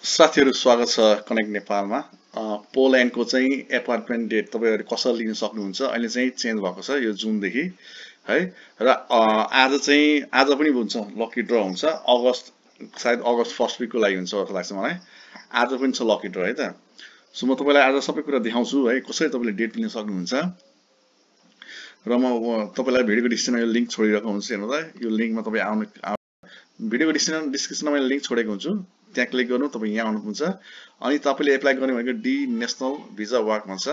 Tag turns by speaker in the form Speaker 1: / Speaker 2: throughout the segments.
Speaker 1: साथीहरू स्वागत छ कनेक्ट नेपालमा। पोल्यान्डको चाहिँ एपार्टमेन्ट डेट तपाईँहरू कसरी लिन सक्नुहुन्छ? अहिले चाहिँ चेन्ज भएको छ यो जुनदेखि है? र आज चाहिँ आज पनि हुन्छ लकी ड्र हुन्छ। अगस्त सायद अगस्त फर्स्ट विकको लागि हुन्छ जस्तो लाग्छ मलाई। आज पनि छ लकी ड्र है त? सो म तपाईँलाई आज सबै कुरा देखाउँछु है? कसरी तपाईँले डेट लिन सक्नुहुन्छ? र म तपाईँलाई भिडियोको डिस्क्रिप्सनमा यो लिङ्क छोडिरहेको हुन्छु हेर्नु त यो लिङ्कमा तपाईँ आउनु भिडियोको डिस्क्रिप्सन डिस्क्रिप्सनमा मैले लिङ्क छोडेको हुन्छु। त्यहाँ क्लिक गर्नु तपाईँ यहाँ आउनुहुन्छ। अनि तपाईँले एप्लाई गर्ने भनेको डी नेसनल भिजा वाक भन्छ।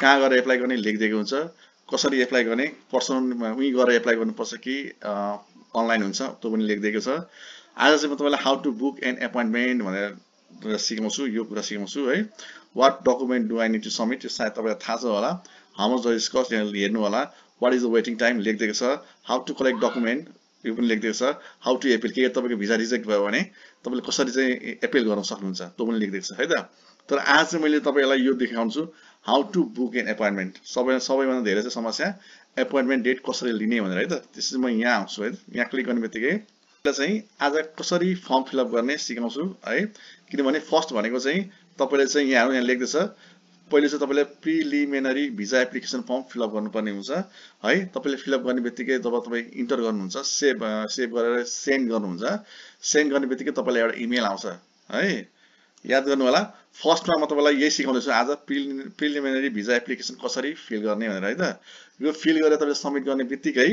Speaker 1: कहाँ गएर एप्लाई गर्ने लेखिदिएको हुन्छ। कसरी एप्लाई गर्ने पर्सनल उहीँ गएर एप्लाई गर्नुपर्छ कि अनलाइन हुन्छ त्यो पनि लेखिदिएको छ। आज चाहिँ म तपाईँलाई how to book an appointment भनेर सिकाउँछु यो कुरा सिकाउँछु है। What document do I need to submit यो सायद तपाईँलाई थाहा छ होला। हाउ मच डिस्कस यहाँ हेर्नु होला। What is the waiting time लेखिदिएको छ। हाउ टु कलेक्ट डकुमेन्ट यो पनि लेखिदिएको छ हाउ टु एपिल के तपाईँको भिजा रिजेक्ट भयो भने तपाईँले कसरी चाहिँ एपिल गर्न सक्नुहुन्छ त्यो पनि लेखिदिएको छ है त? तर आज चाहिँ मैले तपाईँलाई यो देखाउँछु how to book an appointment सबै सबैभन्दा धेरै चाहिँ समस्या एपोइन्टमेन्ट डेट कसरी लिने भनेर है त? त्यसपछि म यहाँ आउँछु है यहाँ क्लिक गर्ने बित्तिकै चाहिँ आज कसरी फर्म फिलअप गर्ने सिकाउँछु है? किनभने फर्स्ट भनेको चाहिँ तपाईँले चाहिँ यहाँ यहाँ लेख्दैछ पहिले चाहिँ तपाईँले preliminary visa application form fill up गर्नुपर्ने हुन्छ। है तपाईँले फिलअप गर्ने बित्तिकै जब तपाईँ इन्टर गर्नुहुन्छ सेभ सेभ गरेर सेन्ड गर्नुहुन्छ सेन्ड गर्ने बित्तिकै तपाईँलाई एउटा इमेल आउँछ। है याद गर्नु होला फर्स्टमा म तपाईँलाई यही सिकाउँदैछु आज प्रिलि प्रिलिमिनरी भिजा एप्लिकेसन कसरी फिल गर्ने भनेर है त। यो फिल गरेर तपाईँले सब्मिट गर्ने बित्तिकै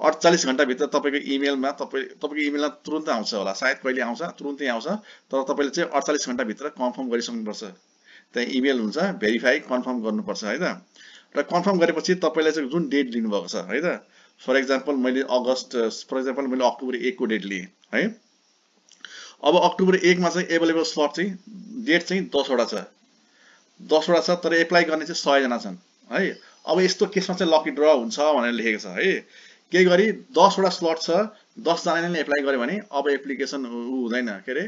Speaker 1: अडचालिस घन्टाभित्र तपाईँको इमेलमा तपाईँ तपाईँको इमेलमा तुरुन्तै आउँछ होला। सायद कहिले आउँछ तुरुन्तै आउँछ तर तपाईँले चाहिँ अडचालिस घन्टाभित्र कन्फर्म गरिसक्नुपर्छ। त्यहाँ इमेल हुन्छ भेरिफाई कन्फर्म गर्नुपर्छ है त र कन्फर्म गरेपछि तपाईँले चाहिँ जुन डेट लिनुभएको छ है त फर इक्जाम्पल मैले अगस्त फर इक्जाम्पल मैले अक्टोबर एकको डेट लिएँ है? अब अक्टोबर एकमा चाहिँ एभाइलेबल स्लट चाहिँ डेट चाहिँ दसवटा छ। दसवटा छ तर एप्लाई गर्ने चाहिँ सयजना छन् है? अब यस्तो केसमा चाहिँ लकी ड्र हुन्छ भनेर लेखेको छ है? केही गरी दसवटा स्लट छ दसजनाले एप्लाई गर्यो भने अब एप्लिकेसन हुँदैन के अरे?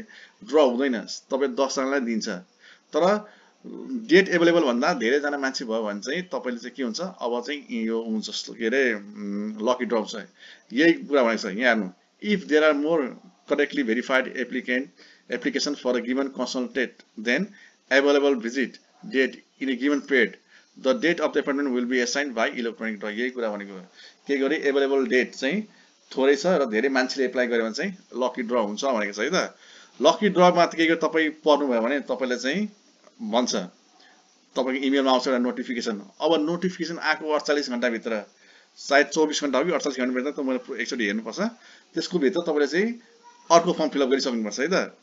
Speaker 1: ड्र हुँदैन तपाईँ दसजनालाई दिन्छ। तर डेट एभाइलेबल भन्दा धेरैजना मान्छे भयो भने चाहिँ तपाईँले चाहिँ के हुन्छ? अब चाहिँ यो हुन्छ के अरे लकी ड्रप छ। यही कुरा भनेको छ। यहाँ हेर्नु। If there are more correctly verified applicant application for a given consulate then available visit date in a given period the date of the appointment will be assigned by electronic draw यही कुरा भनेको के गरी? Available date चाहिँ थोरै छ र धेरै मान्छेले एप्लाई गर्यो भने चाहिँ लकी ड्र हुन्छ भनेको छ है त। लकी ड्रमा के गरी तपाईँ पढ्नुभयो भने तपाईँले चाहिँ भन्छ। तपाईँको इमेलमा आउँछ एउटा नोटिफिकेसन अब नोटिफिकेसन आएको अडचालिस घन्टाभित्र सायद चौबिस घन्टा कि अडचालिस घन्टाभित्र त मैले एकचोटि हेर्नुपर्छ। त्यसको भित्र तपाईँले चाहिँ अर्को फर्म फिलअप गरिसक्नुपर्छ है त?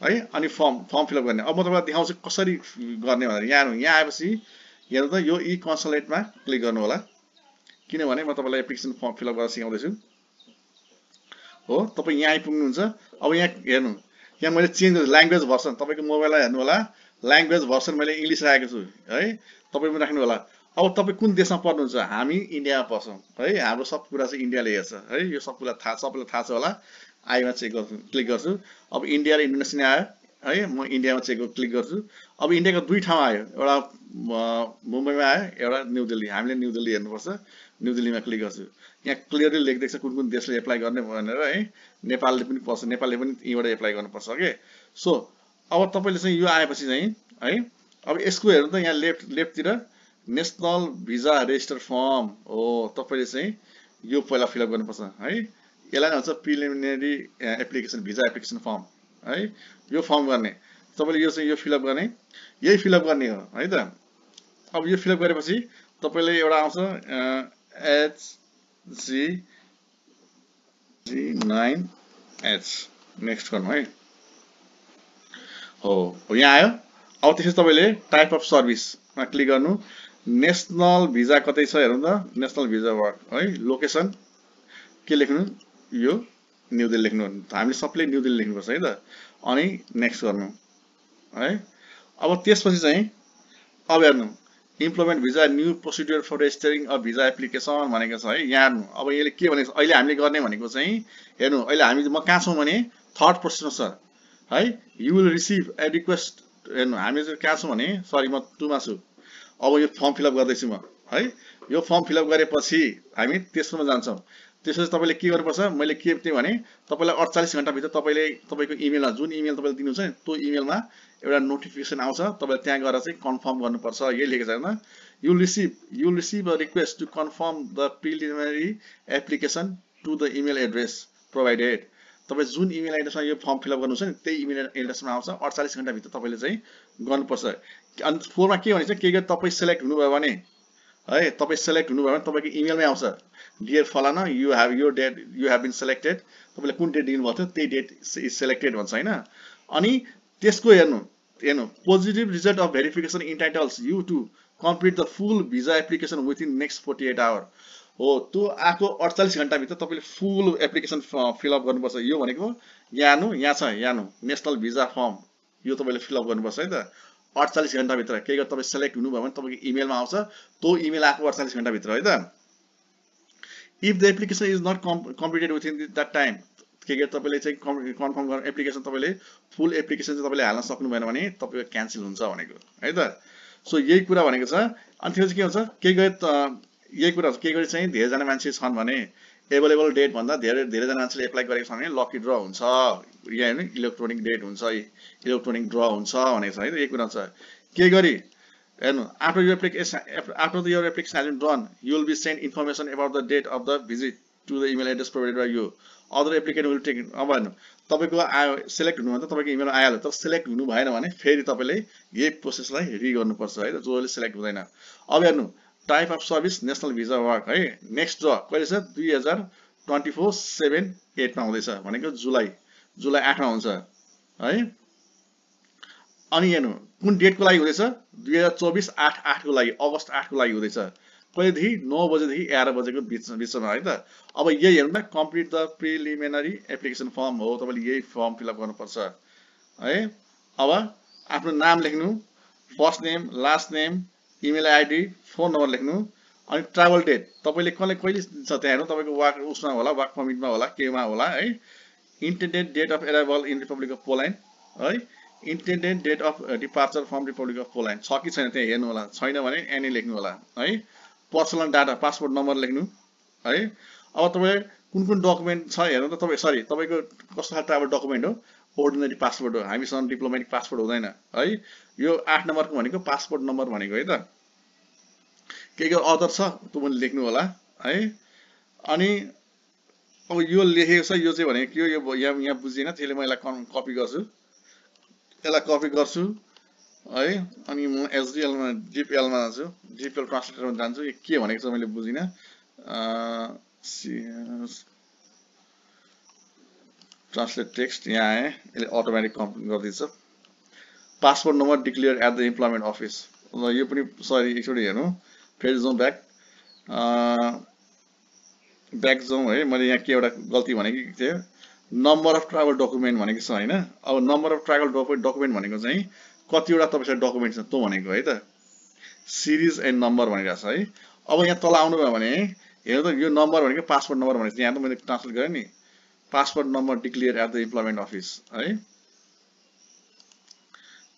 Speaker 1: है? अनि फर्म फर्म फिलअप गर्ने। अब म तपाईँलाई देखाउँछु कसरी गर्ने भनेर। यहाँ यहाँ आएपछि हेर्नु त यो इ कन्सल्टेन्टमा क्लिक गर्नु होला किनभने म तपाईँलाई एप्लिकेसन फर्म फिलअप गरेर सिकाउँदैछु। हो तपाईँ यहाँ आइपुग्नुहुन्छ। अब यहाँ हेर्नु। यहाँ मैले चेन्ज ल्याङ्ग्वेज भर्सन तपाईँको मोबाइललाई हेर्नु होला ल्याङ्ग्वेज भर्सन मैले इङ्ग्लिस राखेको छु है? तपाईँ पनि राख्नु होला। अब तपाईँ कुन देशमा पढ्नुहुन्छ? हामी इन्डियामा पर्छौँ है? हाम्रो सब कुरा चाहिँ इन्डियाले हेर्छ है? यो सब कुरा थाहा सबैलाई थाहा छ होला। आइमा चेक गर्छु क्लिक गर्छु। अब इन्डिया र इन्डोनेसिया आयो है? म इन्डियामा चेक क्लिक गर्छु। अब इन्डियाको दुई ठाउँ आयो। एउटा मुम्बईमा आयो एउटा न्यु दिल्ली। हामीले न्यु दिल्ली हेर्नुपर्छ। न्यु दिल्लीमा क्लिक गर्छु। यहाँ क्लियरली लेखिदिएको छ कुन कुन देशले एप्लाई गर्ने भनेर है? नेपालले पनि पर्छ नेपालले पनि यहीँबाट एप्लाई गर्नुपर्छ ओके? सो अब तपाईँले चाहिँ यो आएपछि चाहिँ है अब यसको हेर्नु त यहाँ लेफ्ट लेफ्टतिर नेसनल भिजा रेजिस्टर फर्म हो। तपाईँले चाहिँ यो पहिला फिलअप गर्नुपर्छ है। यसलाई नै भन्छ preliminary application visa application form है। यो फर्म गर्ने। तपाईँले यो चाहिँ यो फिलअप गर्ने। यही फिलअप गर्ने हो है त। अब यो फिलअप गरेपछि तपाईँले एउटा आउँछ H G G nine H next गर्नु है। हो। यहाँ आयो। अब त्यसपछि तपाईँले टाइप अफ सर्भिसमा क्लिक गर्नु। नेसनल भिजा कतै छ हेर्नु त? नेसनल भिजा वर्क है लोकेसन के लेख्नु? यो न्यु दिल्ली लेख्नु हामीले सबले न्यु दिल्ली लेख्नुपर्छ है त। अनि नेक्स्ट गर्नु। है? अब त्यसपछि चाहिँ अब हेर्नु। Employment visa new procedure for registering a visa application भनेको छ है। यहाँ हेर्नु। अब यसले के भनेको छ? अहिले हामीले गर्ने भनेको चाहिँ हेर्नु। अहिले हामी म कहाँ छौँ भने थर्ड प्रोसेसमा छ। है? You will receive a request हेर्नु हामी चाहिँ कहाँ छौँ भने सरी म टुमा छु। अब यो फर्म फिलअप गर्दैछु म है? यो फर्म फिलअप गरेपछि हामी तेस्रोमा जान्छौँ। त्यसपछि तपाईँले के गर्नुपर्छ? मैले के थिएँ भने तपाईँलाई अडचालिस घन्टाभित्र तपाईँले तपाईँको इमेलमा जुन इमेल तपाईँले दिनुहुन्छ नि त्यो इमेलमा एउटा नोटिफिकेसन आउँछ। तपाईँले त्यहाँ गएर चाहिँ कन्फर्म गर्नुपर्छ। यही लेखेको छ होइन? You receive you receive a request to confirm the preliminary application to the email address provided तपाईँ जुन इमेल एड्रेसमा यो फर्म फिलअप गर्नुहुन्छ नि त्यही इमेल एड्रेसमा आउँछ। अडचालिस घन्टाभित्र तपाईँले चाहिँ गर्नुपर्छ। अनि फोरमा के भनेको छ के गरी तपाईँ सेलेक्ट हुनुभयो भने है तपाईँ सेलेक्ट हुनुभयो भने तपाईँको इमेलमै आउँछ। डियर फलाना यु हेभ यो date you have been selected तपाईँले कुन डेट दिनुभएको थियो त्यही डेट इज सेलेक्टेड भन्छ होइन? अनि त्यसको हेर्नु हेर्नु positive result of verification entitles you to complete the full visa application within next forty eight hour हो त्यो आएको अडचालिस घन्टाभित्र तपाईँले फुल एप्लिकेसन फिलअप गर्नुपर्छ। यो भनेको यहाँ नु यहाँ छ यहाँ नु नेसनल भिजा फर्म यो तपाईँले फिलअप गर्नुपर्छ है त। अडचालिस घन्टाभित्र। केही गरेर तपाईँ सेलेक्ट हुनुभयो भने तपाईँको इमेलमा आउँछ। त्यो इमेल आएको अडचालिस घन्टाभित्र है त। If the application is not com completed within that time के के तपाईँले चाहिँ कन्फर्म गर्नु एप्लिकेसन तपाईँले फुल एप्लिकेसन चाहिँ तपाईँले हाल्न सक्नु भएन भने तपाईँको क्यान्सल हुन्छ भनेको है त। सो यही कुरा भनेको छ। अनि त्यो चाहिँ के हुन्छ? केही गरी यही कुरा केही गरी चाहिँ धेरैजना मान्छे छन् भने एभाइलेबल डेट भन्दा धेरै धेरैजना मान्छेले एप्लाई गरेको छ भने लकी ड्र हुन्छ। यहाँ होइन इलेक्ट्रोनिक डेट हुन्छ इलेक्ट्रोनिक ड्र हुन्छ भनेको छ। है त यही कुरा छ। के गरी? And after your application, after your application has been done, you will be sent information about the date of the visit to the email address provided by you. Other applicant will take अब हेर्नु तपाईँको आयो select हुनु त तपाईँको email आइहाल्यो। तर select हुनु भएन भने फेरि तपाईँले यही प्रोसेसलाई रि गर्नुपर्छ। है जसले सेलेक्ट हुँदैन। अब हेर्नु type of service national visa work है? नेक्स्ट ड्र कहिले छ? दुई हजार ट्वेन्टी फोर सेभेन एटमा हुँदैछ भनेको जुलाई जुलाई आठमा हुन्छ है? अनि हेर्नु कुन डेटको लागि हुँदैछ? दुई हजार चौबिस आठ आठको लागि अगस्त आठको लागि हुँदैछ। कहिलेदेखि? नौ बजेदेखि एघार बजेको बिच बिचमा है त? अब यही हेर्नु न complete the preliminary application form हो तपाईँले यही फर्म फिलअप गर्नुपर्छ है? अब आफ्नो नाम लेख्नु first name last name email ID phone number लेख्नु अनि ट्राभल डेट तपाईँले कसले कहिले छ त्यहाँ हेर्नु? तपाईँको वाक उसमा होला वाक पर्मिटमा होला केमा होला है? Intended date of arrival in Republic of Poland है? Intended date of departure from Republic of Poland छ कि छैन त्यहाँ हेर्नु होला? छैन भने एनी लेख्नु होला है? पर्सनल डाटा पासपोर्ट नम्बर लेख्नु है? अब तपाईँ कुन कुन डकुमेन्ट छ हेर्नु त तपाईँ सरी तपाईँको कस्तो खालको ट्राभल डकुमेन्ट हो? ओर्डिनरी पासपोर्ट हो। हामीसँग डिप्लोमेटिक पासपोर्ट हुँदैन है? यो आठ नम्बरको भनेको पासपोर्ट नम्बर भनेको है त? के के अदर छ त्यो पनि लेख्नु होला है? अनि अब यो लेखेको छ यो चाहिँ भनेको यो यहाँ यहाँ बुझिएन त्यसले म यसलाई कपी गर्छु। यसलाई कपी गर्छु है? अनि म एचडिएलमा जिपिएलमा जान्छु। जिपिएल ट्रान्सलेटरमा जान्छु। के भनेको छ मैले बुझिनँ। ट्रान्सलेट टेक्स्ट यहाँ आएँ यसले अटोमेटिक कम्प्लिट गरिदिन्छ passport number declare at the employment office र यो पनि सरी एकचोटि हेर्नु। फेरि जाउँ ब्याक ब्याक जाउँ है? मैले यहाँ के एउटा गल्ती भनेको थिएँ। नम्बर अफ ट्राभल डकुमेन्ट भनेको छ होइन? अब नम्बर अफ ट्राभल डकुमेन्ट भनेको चाहिँ कतिवटा तपाईँसँग डकुमेन्ट छ त्यो भनेको है त? सिरिज एन्ड नम्बर भनिरहेको छ है? अब यहाँ तल आउनुभयो भने हेर्नु त यो नम्बर भनेको पासपोर्ट नम्बर भनेको यहाँ त मैले ट्रान्सलेट गरेँ नि। Passport number declare at the employment office है?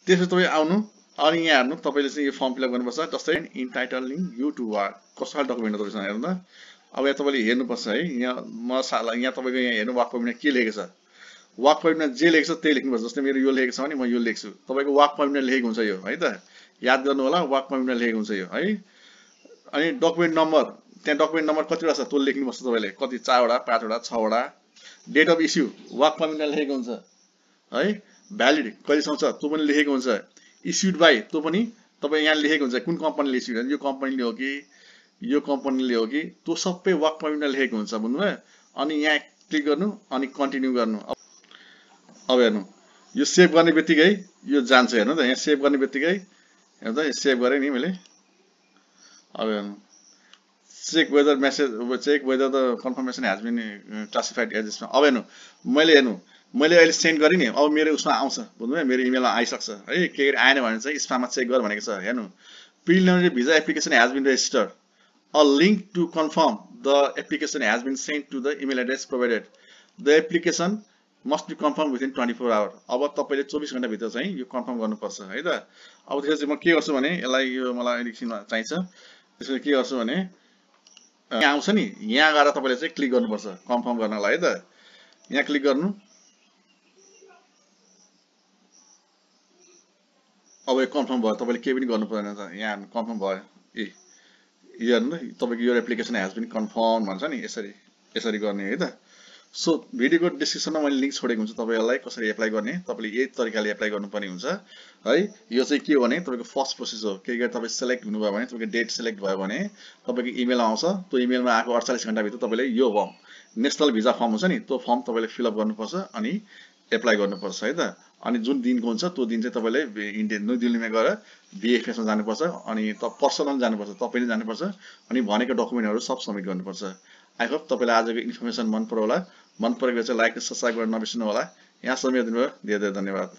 Speaker 1: त्यसपछि तपाईँ आउनु अनि यहाँ हेर्नु तपाईँले चाहिँ यो फर्म फिलअप गर्नुपर्छ जस्तै इन्टाइटलिङ यु टु वार कस्तो खालको डकुमेन्ट हो तपाईँसँग हेर्नु त? अब यहाँ तपाईँले हेर्नुपर्छ है? यहाँ म यहाँ तपाईँको यहाँ हेर्नु वाक पर्मिटमा के लेखेको छ? वाक पर्मिटमा जे लेखेको छ त्यही लेख्नुपर्छ। जस्तै मेरो यो लेखेको छ भने म यो लेख्छु। तपाईँको वाक पर्मिटमा लेखेको हुन्छ यो है त? याद गर्नु होला वाक पर्मिटमा लेखेको हुन्छ यो है? अनि डकुमेन्ट नम्बर त्यहाँ डकुमेन्ट नम्बर कतिवटा छ? त्यो लेख्नुपर्छ तपाईँले। कति? चारवटा पाँचवटा छवटा। डेट अफ इस्यु वाक पर्मिटमा लेखेको हुन्छ। है? भ्यालिड कहिलेसम्म छ त्यो पनि लेखेको हुन्छ। इस्युड बाई त्यो पनि तपाईँ यहाँ लेखेको हुन्छ। कुन कम्पनीले इस्यु यो कम्पनीले हो कि? यो कम्पनीले हो कि? त्यो सबै वर्क पर्मिटमा लेखेको हुन्छ बुझ्नुभयो? अनि यहाँ क्लिक गर्नु अनि कन्टिन्यू गर्नु। अब हेर्नु। यो सेभ गर्ने बित्तिकै यो जान्छ। हेर्नु त यहाँ सेभ गर्ने बित्तिकै। हेर्नु त सेभ गरेँ नि मैले। अब हेर्नु। Check whether message check whether the confirmation has been classified एजेसमा अब हेर्नु मैले हेर्नु मैले अहिले सेन्ड गरेँ नि अब मेरो उसमा आउँछ बुझ्नुभयो? मेरो इमेलमा आइसक्छ। है के आएन भने चाहिँ स्पामा चेक गर भनेको छ। हेर्नु preliminary visa application has been registered a link to confirm the application has been sent to the email address provided. The application must be confirmed within 24 hour. अब तपाईँले चौबिस घन्टाभित्र चाहिँ यो कन्फर्म गर्नुपर्छ है त? अब त्यसपछि म के गर्छु भने यसलाई यो मलाई एकछिनमा चाहिन्छ। त्यसपछि के गर्छु भने आउँछ नि। यहाँ गएर तपाईँले चाहिँ क्लिक गर्नुपर्छ कन्फर्म गर्नलाई है त। यहाँ क्लिक गर्नु। अब यो कन्फर्म भयो तपाईँले केही पनि गर्नु पर्दैन त। यहाँ कन्फर्म भयो। ए यो हेर्नु तपाईँको यो एप्लिकेसन हेज पनि कन्फर्म भन्छ नि यसरी यसरी गर्ने है त। सो भिडियोको डिस्क्रिप्सनमा मैले लिङ्क छोडेको हुन्छ तपाईँहरूलाई कसरी एप्लाई गर्ने तपाईँले यही तरिकाले एप्लाई गर्नुपर्ने हुन्छ। है यो चाहिँ के हो भने तपाईँको फर्स्ट प्रोसेस हो। केही गरी तपाईँ सेलेक्ट हुनुभयो भने तपाईँको डेट सेलेक्ट भयो भने तपाईँको इमेल आउँछ। त्यो इमेलमा आएको अडचालिस घन्टाभित्र तपाईँले यो फर्म नेसनल भिजा फर्म हुन्छ नि त्यो फर्म तपाईँले फिलअप गर्नुपर्छ अनि एप्लाई गर्नुपर्छ है त। अनि जुन दिनको हुन्छ त्यो दिन चाहिँ तपाईँले इन्डिया न्यु दिल्लीमा गएर बिएफएसमा जानुपर्छ अनि त पर्सनल जानुपर्छ तपाईँले जानुपर्छ अनि भनेको डकुमेन्टहरू सब सब्मिट गर्नुपर्छ। आई होप तपाईँलाई आजको इन्फर्मेसन मन पऱ्यो होला मन परेको चाहिँ लाइक सब्सक्राइब गर्न नबिर्सनु होला यहाँ समय दिनुभयो। धेरै धेरै धन्यवाद।